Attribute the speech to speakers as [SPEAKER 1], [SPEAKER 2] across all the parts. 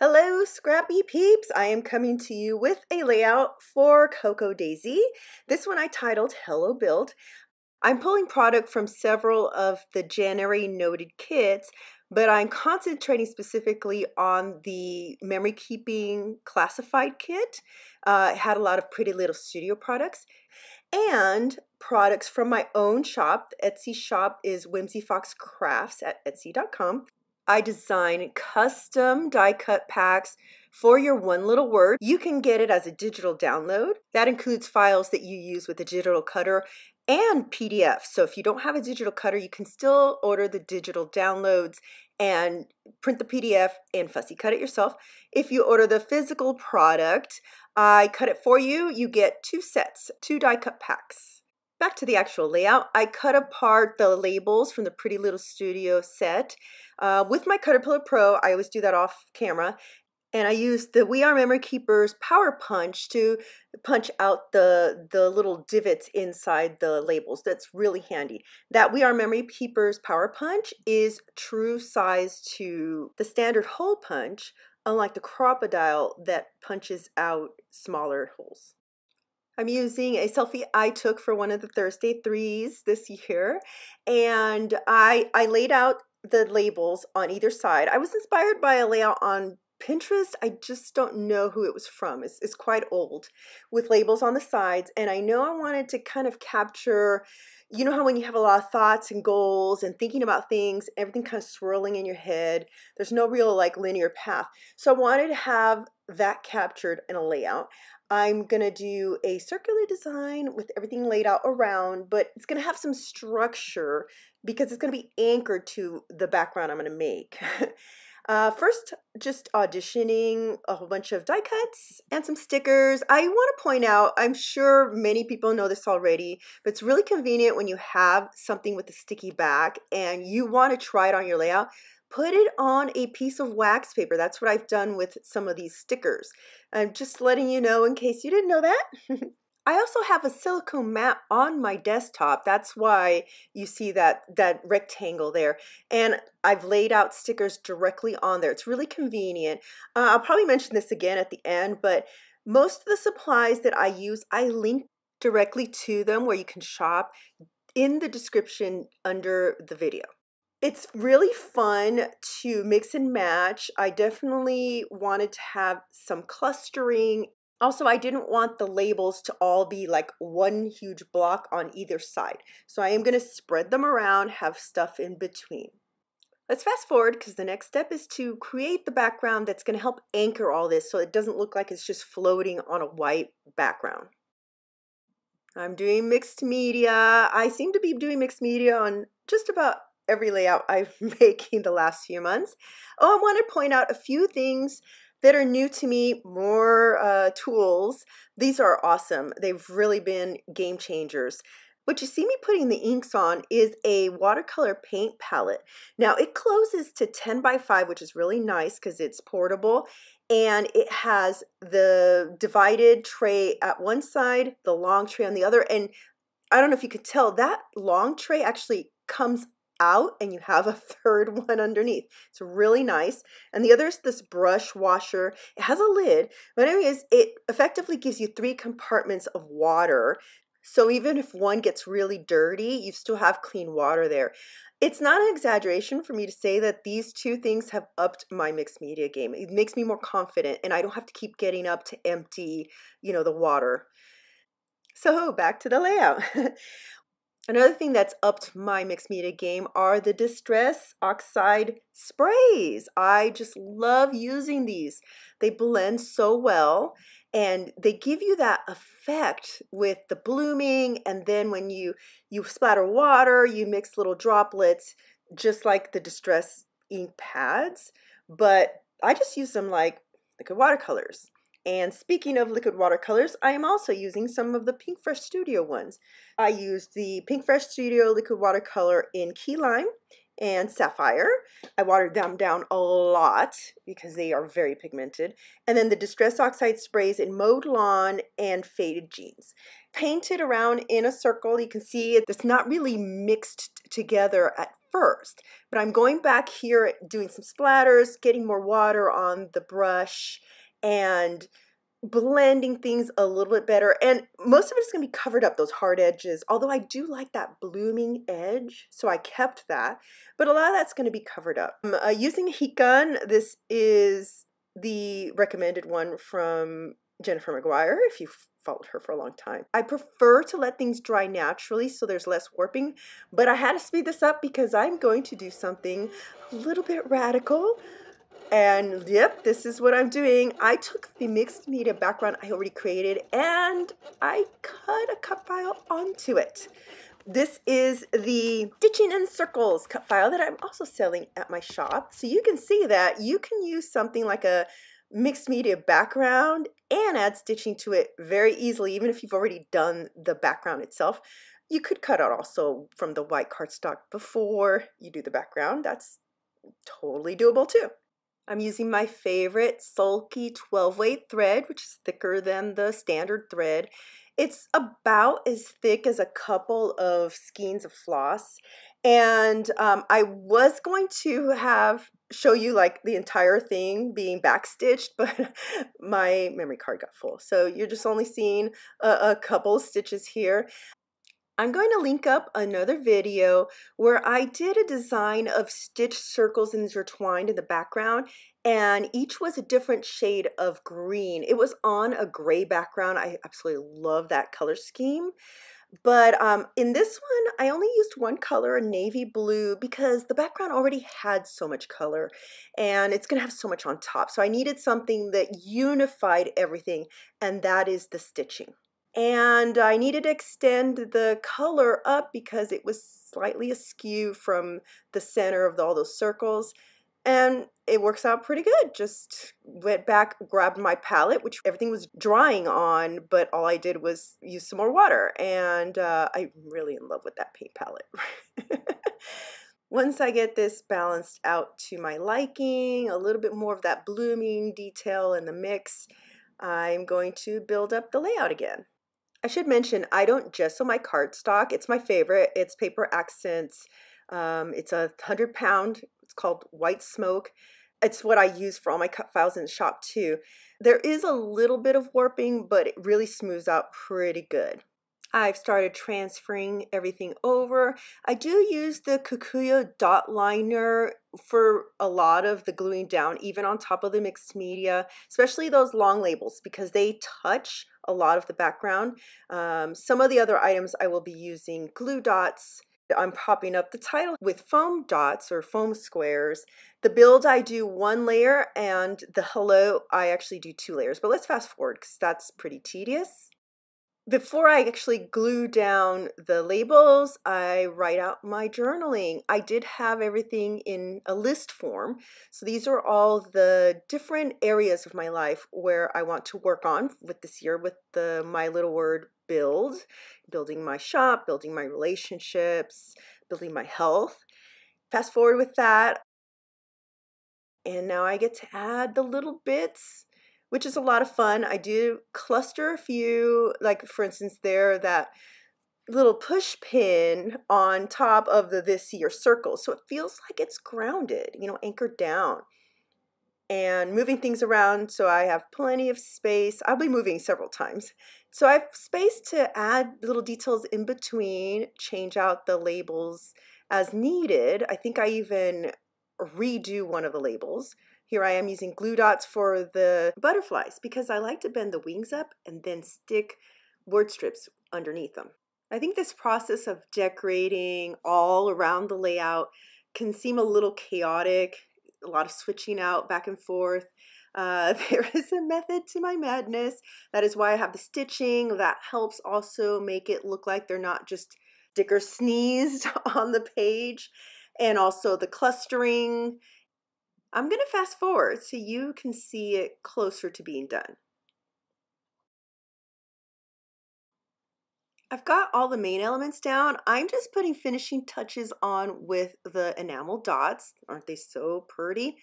[SPEAKER 1] Hello, Scrappy Peeps! I am coming to you with a layout for Cocoa Daisy. This one I titled Hello Build. I'm pulling product from several of the January noted kits, but I'm concentrating specifically on the memory keeping classified kit. Uh, it had a lot of pretty little studio products and products from my own shop. The Etsy shop is Whimsy Fox Crafts at etsy.com. I design custom die cut packs for your one little word. You can get it as a digital download. That includes files that you use with a digital cutter and PDF. So if you don't have a digital cutter, you can still order the digital downloads and print the PDF and fussy cut it yourself. If you order the physical product, I cut it for you. You get two sets, two die cut packs. Back to the actual layout, I cut apart the labels from the Pretty Little Studio set. Uh, with my Cutterpillar Pro, I always do that off camera, and I use the We Are Memory Keepers Power Punch to punch out the, the little divots inside the labels. That's really handy. That We Are Memory Keepers Power Punch is true size to the standard hole punch, unlike the Crop-A-Dile that punches out smaller holes. I'm using a selfie I took for one of the Thursday threes this year, and I I laid out the labels on either side. I was inspired by a layout on Pinterest. I just don't know who it was from. It's, it's quite old with labels on the sides, and I know I wanted to kind of capture you know how when you have a lot of thoughts and goals and thinking about things, everything kind of swirling in your head, there's no real like linear path. So I wanted to have that captured in a layout. I'm going to do a circular design with everything laid out around, but it's going to have some structure because it's going to be anchored to the background I'm going to make. uh, first, just auditioning a whole bunch of die cuts and some stickers. I want to point out, I'm sure many people know this already, but it's really convenient when you have something with a sticky back and you want to try it on your layout put it on a piece of wax paper. That's what I've done with some of these stickers. I'm just letting you know in case you didn't know that. I also have a silicone mat on my desktop. That's why you see that, that rectangle there. And I've laid out stickers directly on there. It's really convenient. Uh, I'll probably mention this again at the end, but most of the supplies that I use, I link directly to them where you can shop in the description under the video. It's really fun to mix and match. I definitely wanted to have some clustering. Also, I didn't want the labels to all be like one huge block on either side. So I am going to spread them around, have stuff in between. Let's fast forward because the next step is to create the background that's going to help anchor all this so it doesn't look like it's just floating on a white background. I'm doing mixed media. I seem to be doing mixed media on just about every layout I've making the last few months. Oh, I want to point out a few things that are new to me, more uh, tools. These are awesome. They've really been game changers. What you see me putting the inks on is a watercolor paint palette. Now it closes to 10 by 5, which is really nice because it's portable. And it has the divided tray at one side, the long tray on the other. And I don't know if you could tell, that long tray actually comes out and you have a third one underneath. It's really nice. And the other is this brush washer. It has a lid, but anyways, it effectively gives you three compartments of water. So even if one gets really dirty, you still have clean water there. It's not an exaggeration for me to say that these two things have upped my mixed media game. It makes me more confident and I don't have to keep getting up to empty, you know, the water. So back to the layout. Another thing that's upped my mixed media game are the Distress Oxide sprays. I just love using these. They blend so well and they give you that effect with the blooming and then when you you splatter water, you mix little droplets just like the Distress ink pads, but I just use them like liquid watercolors. And speaking of liquid watercolors, I am also using some of the Pinkfresh Studio ones. I used the Pinkfresh Studio liquid watercolor in Key Lime and Sapphire. I watered them down a lot because they are very pigmented. And then the Distress Oxide sprays in Mowed Lawn and Faded Jeans. Painted around in a circle, you can see it's not really mixed together at first. But I'm going back here doing some splatters, getting more water on the brush, and blending things a little bit better. And most of it's going to be covered up, those hard edges, although I do like that blooming edge, so I kept that. But a lot of that's going to be covered up. Um, uh, using a heat gun, this is the recommended one from Jennifer McGuire, if you've followed her for a long time. I prefer to let things dry naturally so there's less warping, but I had to speed this up because I'm going to do something a little bit radical. And yep, this is what I'm doing. I took the mixed media background I already created and I cut a cut file onto it. This is the Stitching in Circles cut file that I'm also selling at my shop. So you can see that you can use something like a mixed media background and add stitching to it very easily, even if you've already done the background itself. You could cut out also from the white cardstock before you do the background. That's totally doable too. I'm using my favorite Sulky 12 weight thread, which is thicker than the standard thread. It's about as thick as a couple of skeins of floss. And um, I was going to have show you like the entire thing being backstitched, but my memory card got full. So you're just only seeing a, a couple stitches here. I'm going to link up another video where I did a design of stitched circles intertwined in the background and each was a different shade of green. It was on a gray background. I absolutely love that color scheme. But um, in this one, I only used one color, a navy blue, because the background already had so much color and it's going to have so much on top. So I needed something that unified everything, and that is the stitching and I needed to extend the color up because it was slightly askew from the center of all those circles and it works out pretty good. Just went back, grabbed my palette, which everything was drying on, but all I did was use some more water, and uh, I'm really in love with that paint palette. Once I get this balanced out to my liking, a little bit more of that blooming detail in the mix, I'm going to build up the layout again. I should mention I don't gesso my cardstock. It's my favorite. It's Paper Accents. Um, it's a hundred pound. It's called White Smoke. It's what I use for all my cut files in the shop too. There is a little bit of warping, but it really smooths out pretty good. I've started transferring everything over. I do use the Kokuyo dot liner for a lot of the gluing down, even on top of the mixed media, especially those long labels because they touch a lot of the background. Um, some of the other items I will be using glue dots. I'm popping up the title with foam dots or foam squares. The build I do one layer and the hello I actually do two layers. But let's fast forward because that's pretty tedious before I actually glue down the labels, I write out my journaling. I did have everything in a list form. So these are all the different areas of my life where I want to work on with this year with the My Little Word build, building my shop, building my relationships, building my health. Fast forward with that. And now I get to add the little bits which is a lot of fun. I do cluster a few, like for instance, there that little push pin on top of the this year circle. So it feels like it's grounded, you know, anchored down. And moving things around so I have plenty of space. I'll be moving several times. So I have space to add little details in between, change out the labels as needed. I think I even redo one of the labels here I am using glue dots for the butterflies because I like to bend the wings up and then stick word strips underneath them. I think this process of decorating all around the layout can seem a little chaotic, a lot of switching out back and forth. Uh, there is a method to my madness. That is why I have the stitching. That helps also make it look like they're not just sticker sneezed on the page. And also the clustering I'm going to fast forward so you can see it closer to being done. I've got all the main elements down. I'm just putting finishing touches on with the enamel dots. Aren't they so pretty?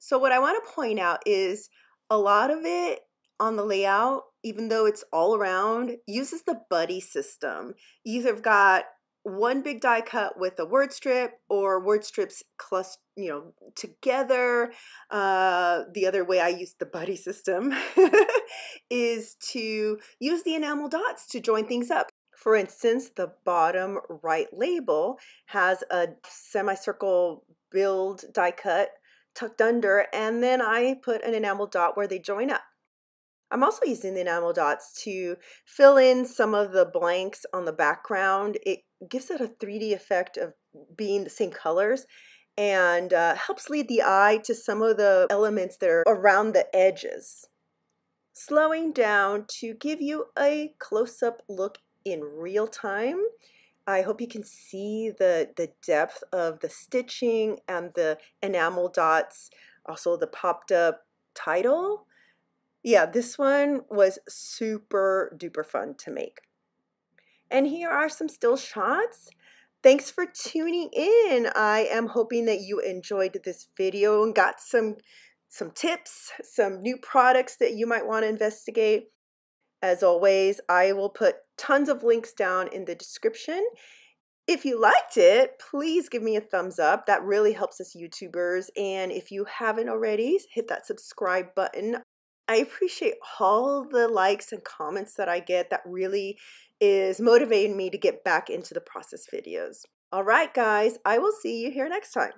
[SPEAKER 1] So what I want to point out is a lot of it on the layout, even though it's all around, uses the buddy system. You've got one big die cut with a word strip or word strips cluster, you know, together. Uh, the other way I use the buddy system is to use the enamel dots to join things up. For instance, the bottom right label has a semicircle build die cut tucked under, and then I put an enamel dot where they join up. I'm also using the enamel dots to fill in some of the blanks on the background. It gives it a 3D effect of being the same colors and uh, helps lead the eye to some of the elements that are around the edges. Slowing down to give you a close-up look in real time. I hope you can see the, the depth of the stitching and the enamel dots, also the popped up title. Yeah, this one was super duper fun to make. And here are some still shots. Thanks for tuning in. I am hoping that you enjoyed this video and got some some tips, some new products that you might want to investigate. As always, I will put tons of links down in the description. If you liked it, please give me a thumbs up. That really helps us YouTubers. And if you haven't already, hit that subscribe button. I appreciate all the likes and comments that I get. That really is motivating me to get back into the process videos. All right, guys, I will see you here next time.